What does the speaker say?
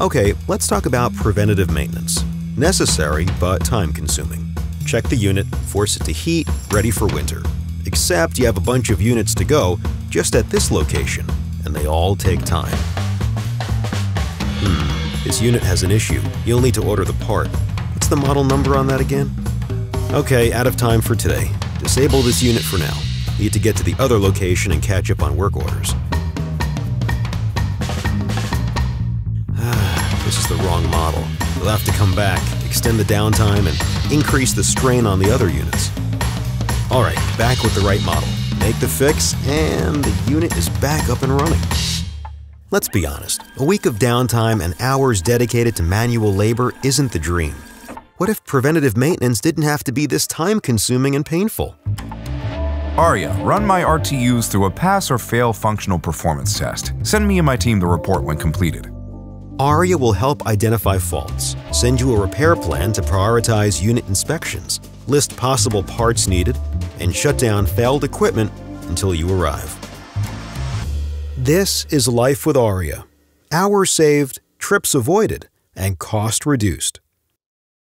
Okay, let's talk about preventative maintenance. Necessary, but time consuming. Check the unit, force it to heat, ready for winter. Except you have a bunch of units to go just at this location, and they all take time. Hmm, this unit has an issue. You'll need to order the part. What's the model number on that again? Okay, out of time for today. Disable this unit for now. Need to get to the other location and catch up on work orders. The wrong model. You'll have to come back, extend the downtime, and increase the strain on the other units. Alright, back with the right model. Make the fix, and the unit is back up and running. Let's be honest, a week of downtime and hours dedicated to manual labor isn't the dream. What if preventative maintenance didn't have to be this time consuming and painful? Aria, run my RTUs through a pass or fail functional performance test. Send me and my team the report when completed. ARIA will help identify faults, send you a repair plan to prioritize unit inspections, list possible parts needed, and shut down failed equipment until you arrive. This is life with ARIA. Hours saved, trips avoided, and cost reduced.